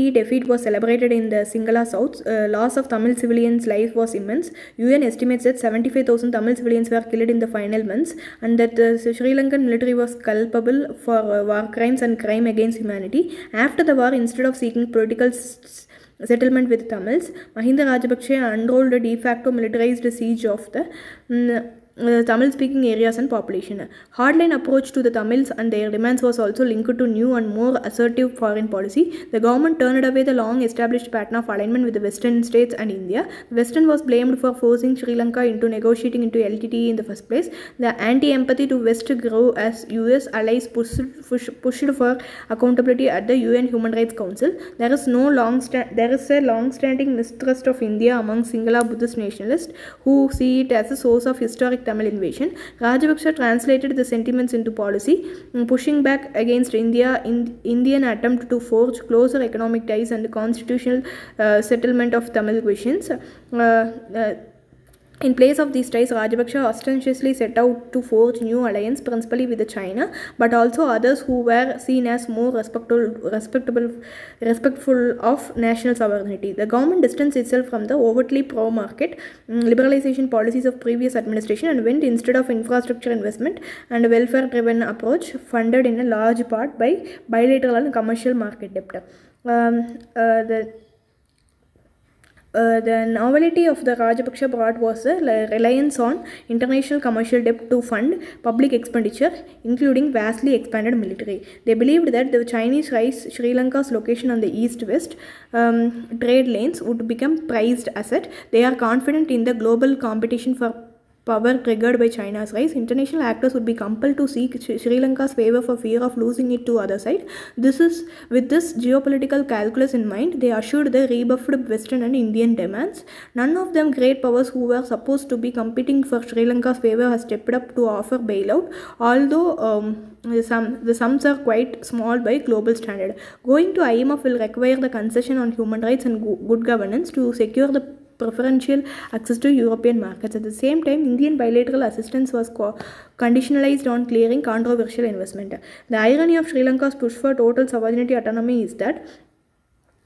defeat was celebrated in the Singala South. Uh, loss of Tamil civilians' life was immense. UN estimates that 75,000 Tamil civilians were killed in the final months and that the Sri Lankan military was culpable for uh, war crimes and crime against humanity. After the war, instead of seeking political settlement with Tamils, Mahinda Rajapaksa unrolled a de facto militarized siege of the mm, uh, Tamil speaking areas and population. Hardline approach to the Tamils and their demands was also linked to new and more assertive foreign policy. The government turned away the long established pattern of alignment with the Western states and India. The Western was blamed for forcing Sri Lanka into negotiating into LTTE in the first place. The anti empathy to West grew as US allies pushed, push, pushed for accountability at the UN Human Rights Council. There is no long there is a long standing mistrust of India among Singhala Buddhist nationalists who see it as a source of historic Tamil invasion. Rajapaksa translated the sentiments into policy, mm, pushing back against India in Indian attempt to forge closer economic ties and constitutional uh, settlement of Tamil questions. Uh, uh, in place of these ties, Rajapaksa ostentatiously set out to forge new alliance, principally with China, but also others who were seen as more respectful, respectable, respectful of national sovereignty. The government distanced itself from the overtly pro-market mm, liberalization policies of previous administration and went instead of infrastructure investment and welfare-driven approach, funded in a large part by bilateral and commercial market debt. Um, uh, the uh, the novelty of the Rajapaksa brought was the reliance on international commercial debt to fund public expenditure, including vastly expanded military. They believed that the Chinese rise Sri Lanka's location on the east-west um, trade lanes would become prized asset. They are confident in the global competition for power triggered by China's rise, international actors would be compelled to seek Sri Lanka's favor for fear of losing it to other side. This is with this geopolitical calculus in mind, they assured the rebuffed Western and Indian demands. None of them great powers who were supposed to be competing for Sri Lanka's favor has stepped up to offer bailout, although um, the, sum, the sums are quite small by global standard. Going to IMF will require the concession on human rights and good governance to secure the preferential access to European markets. At the same time, Indian bilateral assistance was conditionalized on clearing controversial investment. The irony of Sri Lanka's push for total sovereignty autonomy is that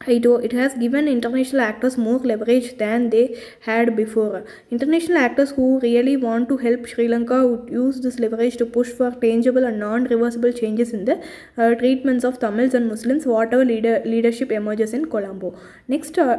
it, has given international actors more leverage than they had before. International actors who really want to help Sri Lanka would use this leverage to push for tangible and non reversible changes in the uh, treatments of Tamils and Muslims, whatever leader, leadership emerges in Colombo. Next, uh,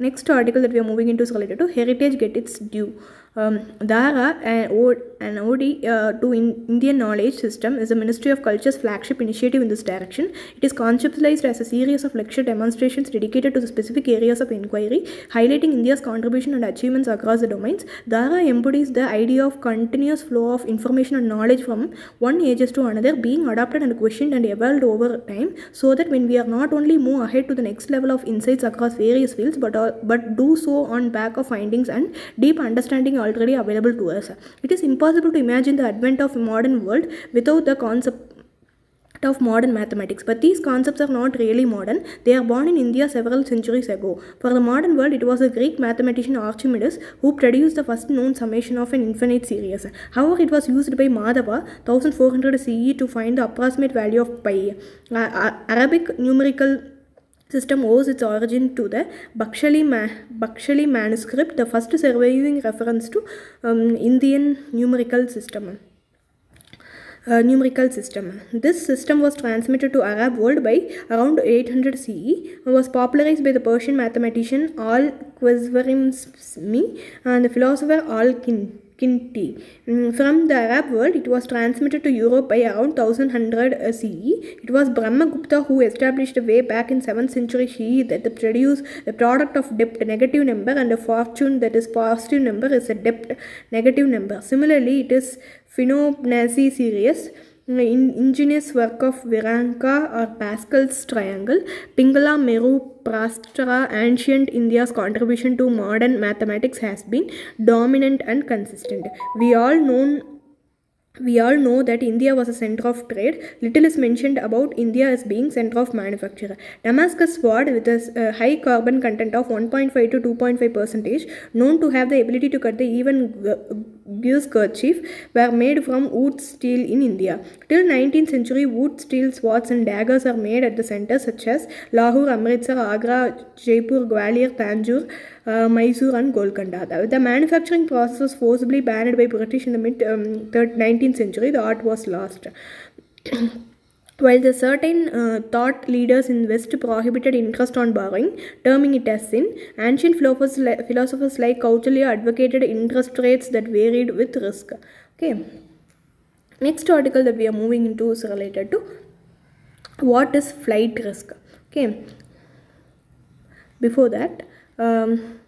next article that we are moving into is related to heritage get its due um, Dhara, an, o- an OD uh, to in Indian Knowledge System, is the Ministry of Culture's flagship initiative in this direction. It is conceptualized as a series of lecture demonstrations dedicated to the specific areas of inquiry, highlighting India's contribution and achievements across the domains. Dhara embodies the idea of continuous flow of information and knowledge from one ages to another, being adopted and questioned and evolved over time, so that when we are not only move ahead to the next level of insights across various fields, but uh, but do so on back of findings and deep understanding already available to us. It is impossible to imagine the advent of a modern world without the concept of modern mathematics. But these concepts are not really modern. They are born in India several centuries ago. For the modern world, it was a Greek mathematician Archimedes who produced the first known summation of an infinite series. However, it was used by Madhava 1400 CE to find the approximate value of pi. Uh, Arabic numerical system owes its origin to the Bakshali, ma- Bakshali manuscript, the first surviving reference to um, Indian numerical system. Uh, numerical system. This system was transmitted to Arab world by around 800 CE and was popularized by the Persian mathematician Al Khwarizmi and the philosopher Al Kin. Kindi. Mm, from the Arab world, it was transmitted to Europe by around 1100 uh, CE. It was Brahmagupta who established way back in 7th century CE that the produce the product of depth negative number and a fortune that is positive number is a negative number. Similarly, it is Fibonacci series in ingenious work of Virahanka or Pascal's triangle, Pingala, Meru, Prastara, ancient India's contribution to modern mathematics has been dominant and consistent. We all know we all know that India was a center of trade. Little is mentioned about India as being center of manufacture. Damascus sword with a high carbon content of 1.5 to 2.5 percentage, known to have the ability to cut the even uh, gears kerchief were made from Wootz steel in India. Till 19th century, Wootz steel swords and daggers are made at the centers such as Lahore, Amritsar, Agra, Jaipur, Gwalior, Tanjore, uh, Mysore and Golconda. The, the manufacturing process was forcibly banned by British in the mid um, 19th century. The art was lost. While the certain uh, thought leaders in West prohibited interest on borrowing, terming it as sin, ancient philosophers, li- philosophers like advocated interest rates that varied with risk. Okay. Next article that we are moving into is related to what is flight risk. Okay. Before that, um,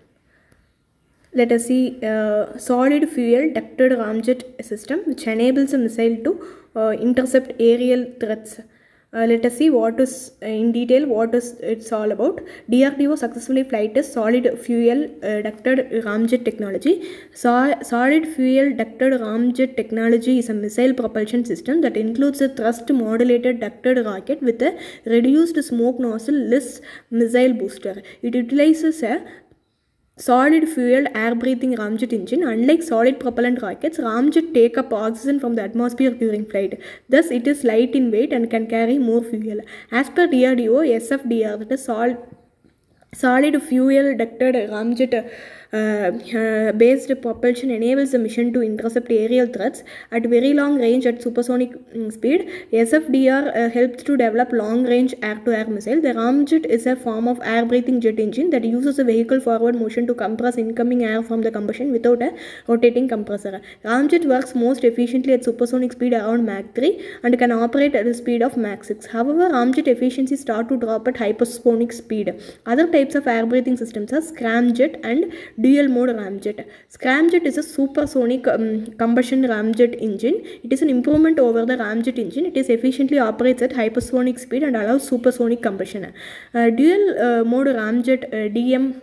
let us see uh, solid fuel ducted ramjet system which enables a missile to uh, intercept aerial threats. Uh, let us see what is uh, in detail what is it's all about. Drdo successfully flight test solid fuel uh, ducted ramjet technology. So, solid fuel ducted ramjet technology is a missile propulsion system that includes a thrust modulated ducted rocket with a reduced smoke nozzle less missile booster. It utilizes a solid fueled air breathing ramjet engine unlike solid propellant rockets ramjet take up oxygen from the atmosphere during flight. Thus it is light in weight and can carry more fuel. As per drdo sfdr that is solid solid fuel ducted ramjet based propulsion enables the mission to intercept aerial threats at very long range at supersonic um, speed. SFDR uh, helps to develop long range air to air missile. The Ramjet is a form of air breathing jet engine that uses a vehicle forward motion to compress incoming air from the combustion without a rotating compressor. Ramjet works most efficiently at supersonic speed around Mach 3 and can operate at a speed of Mach 6. However, Ramjet efficiency start to drop at hypersonic speed. Other types of air breathing systems are scramjet and dual mode ramjet. Scramjet is a supersonic um, combustion ramjet engine. It is an improvement over the ramjet engine. It is efficiently operates at hypersonic speed and allows supersonic combustion. Uh, dual uh, mode ramjet uh, DM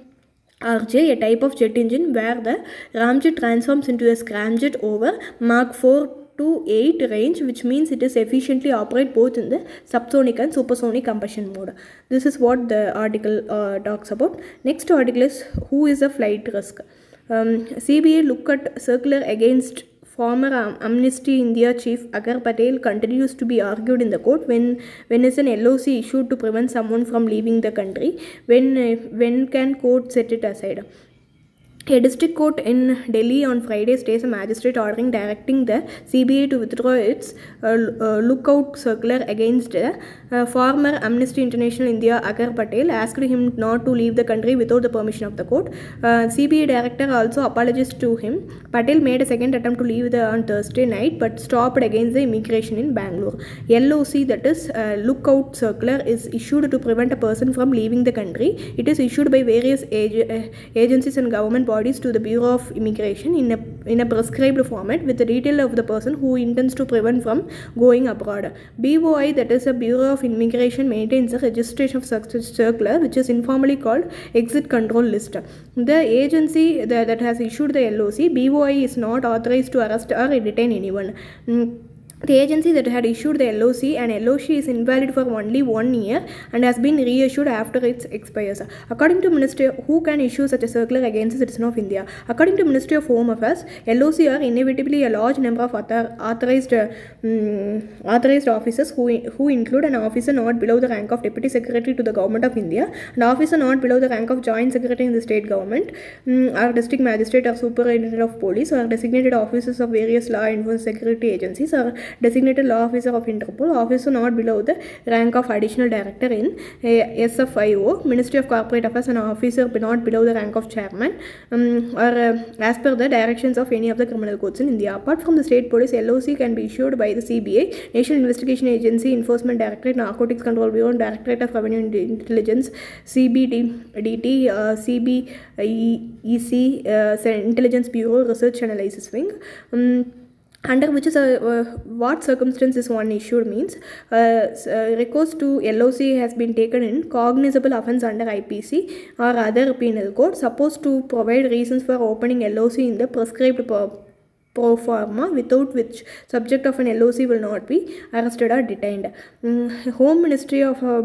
RJ, a type of jet engine where the ramjet transforms into a scramjet over Mach 4 to 8 range which means it is efficiently operate both in the subsonic and supersonic combustion mode. This is what the article uh, talks about. Next article is who is a flight risk. Um, CBA lookout circular against former Am- Amnesty India chief Aakar Patel continues to be argued in the court when when is an LOC issued to prevent someone from leaving the country when uh, when can court set it aside a district court in Delhi on Friday stays a magistrate ordering directing the CBI to withdraw its uh, uh, lookout circular against uh, former Amnesty International India Aakar Patel, asked him not to leave the country without the permission of the court. Uh, CBI director also apologized to him. Patel made a second attempt to leave the, on Thursday night but stopped against the immigration in Bangalore. LOC, that is uh, lookout circular, is issued to prevent a person from leaving the country. It is issued by various ag- uh, agencies and government bodies to the Bureau of Immigration in a, in a prescribed format with the detail of the person who intends to prevent from going abroad. BOI, that is a Bureau of Immigration, maintains a registration of such circular which is informally called Exit Control List. The agency that, that has issued the LOC, BOI, is not authorized to arrest or detain anyone. Mm, the agency that had issued the LOC and LOC is invalid for only one year and has been reissued after it expires. According to Ministry, who can issue such a circular against the citizen of India? According to Ministry of Home Affairs, LOC are inevitably a large number of author, authorized mm, authorized officers who who include an officer not below the rank of Deputy Secretary to the Government of India, an officer not below the rank of Joint Secretary in the State Government, mm, or District Magistrate or Superintendent of Police, or designated officers of various law enforcement security agencies, or designated law officer of Interpol, officer not below the rank of additional director in uh, SFIO, Ministry of Corporate Affairs, and officer not below the rank of chairman, um, or uh, as per the directions of any of the criminal courts in India. Apart from the state police, LOC can be issued by the CBI, National Investigation Agency, Enforcement Directorate, Narcotics Control Bureau, Directorate of Revenue Intelligence, CBD, DT, uh, CBEC, uh, Intelligence Bureau, Research Analysis Wing. Um, under which is a uh, what circumstances one issued means uh, uh, recourse to LOC has been taken in cognizable offence under IPC or other penal code supposed to provide reasons for opening LOC in the prescribed pro forma without which subject of an LOC will not be arrested or detained. Home Ministry of uh,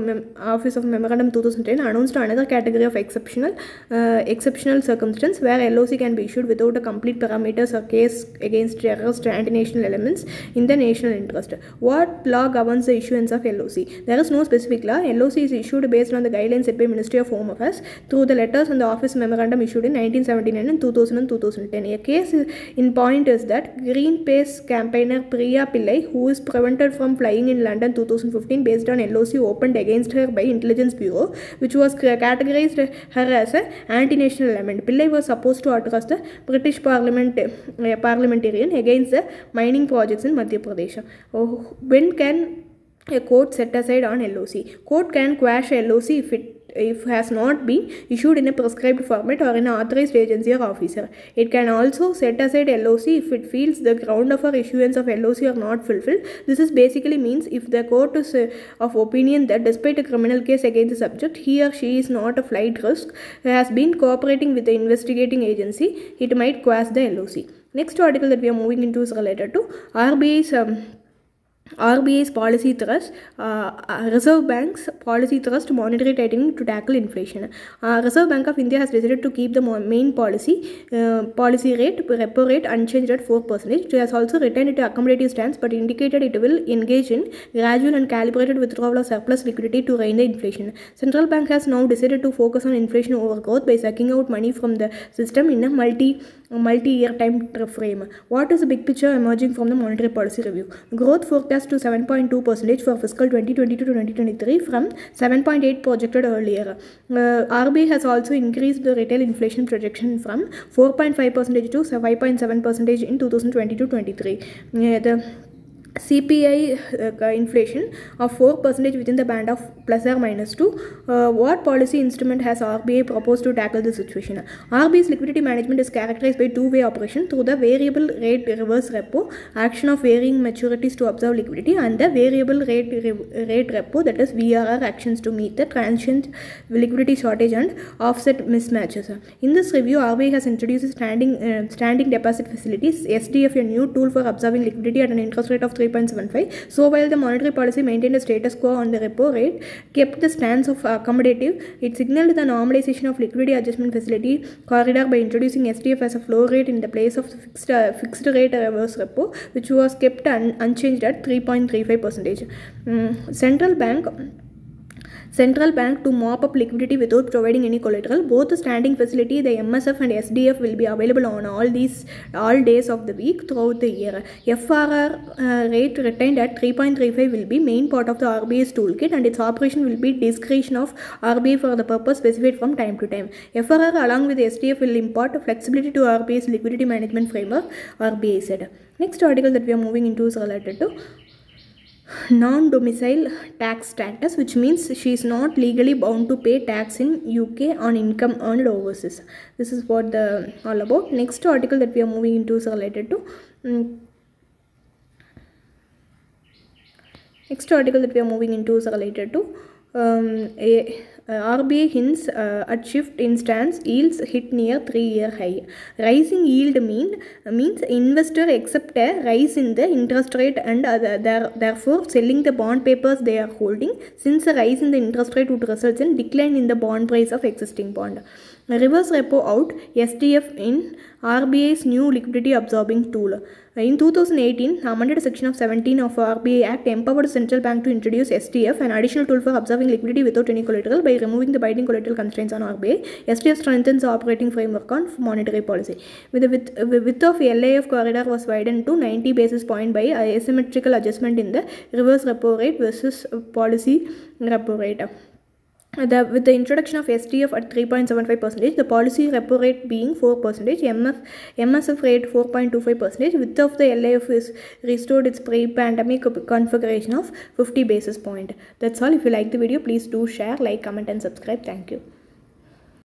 Office of Memorandum 2010 announced another category of exceptional uh, exceptional circumstance where LOC can be issued without a complete parameters or case against terrorist and anti-national elements in the national interest. What law governs the issuance of LOC? There is no specific law. LOC is issued based on the guidelines set by Ministry of Home Affairs through the letters and the office memorandum issued in 1979 and 2000 and 2010. A case in point is that Greenpeace campaigner Priya Pillai, who is prevented from flying in London 2015 based on LOC opened against her by Intelligence Bureau, which was categorized her as an anti-national element. Pillai was supposed to address the British Parliament uh, parliamentarian against the mining projects in Madhya Pradesh. Oh, when can a court set aside on LOC? Court can quash LOC if it if has not been issued in a prescribed format or in an authorized agency or officer. It can also set aside LOC if it feels the ground of our issuance of LOC are not fulfilled. This is basically means if the court is uh, of opinion that despite a criminal case against the subject, he or she is not a flight risk, has been cooperating with the investigating agency, it might quash the LOC. Next article that we are moving into is related to RBI's um, RBI's policy thrust, uh, uh, Reserve Bank's policy thrust monetary tightening to tackle inflation. Uh, Reserve Bank of India has decided to keep the main policy uh, policy rate repo rate unchanged at 4%. It has also retained its accommodative stance but indicated it will engage in gradual and calibrated withdrawal of surplus liquidity to rein the inflation. Central Bank has now decided to focus on inflation over growth by sucking out money from the system in a multi multi-year time frame. What is the big picture emerging from the monetary policy review? Growth forecast to 7.2 percentage for fiscal 2022 to 2023 from 7.8 projected earlier. Uh, RBI has also increased the retail inflation projection from 4.5 percentage to 5.7 percentage in 2022-23. Uh, CPI uh, inflation of 4% within the band of plus or minus 2. Uh, what policy instrument has RBI proposed to tackle the situation? RBI's liquidity management is characterized by two-way operation through the variable rate reverse repo, action of varying maturities to observe liquidity, and the variable rate re- rate repo, that is VRR actions to meet the transient liquidity shortage and offset mismatches. In this review, RBI has introduced standing uh, standing deposit facilities (SDF), a new tool for observing liquidity at an interest rate of 3.75. So while the monetary policy maintained a status quo on the repo rate, kept the stance of accommodative, it signaled the normalization of liquidity adjustment facility corridor by introducing SDF as a floor rate in the place of the fixed uh, fixed rate reverse repo, which was kept un- unchanged at 3.35 percentage. Mm, central bank central bank to mop up liquidity without providing any collateral. Both the standing facility, the MSF and SDF will be available on all these all days of the week throughout the year. FRR uh, rate retained at 3.35 will be main part of the RBI's toolkit and its operation will be discretion of RBI for the purpose specified from time to time. FRR along with SDF will impart flexibility to RBI's liquidity management framework, RBI said. Next article that we are moving into is related to non-domicile tax status which means she is not legally bound to pay tax in UK on income earned overseas. This is what the all about. Next article that we are moving into is related to mm, next article that we are moving into is related to um, a, RBI hints uh, at shift in stance yields hit near three-year high. Rising yield mean means investor accept a rise in the interest rate and other, there, therefore selling the bond papers they are holding since a rise in the interest rate would result in decline in the bond price of existing bond. Reverse repo out SDF in RBI's new liquidity absorbing tool. In 2018, the amended section of 17 of RBI Act empowered central bank to introduce SDF, an additional tool for observing liquidity without any collateral, by removing the binding collateral constraints on RBI. SDF strengthens the operating framework on monetary policy. With the width, width of LAF corridor was widened to 90 basis point by asymmetrical adjustment in the reverse repo rate versus policy repo rate. The, with the introduction of SDF at 3.75 percentage, the policy repo rate being 4 percentage, MF, MSF rate 4.25 percentage, width of the LAF is restored its pre-pandemic configuration of 50 basis point. That's all. If you like the video, please do share, like, comment and subscribe. Thank you.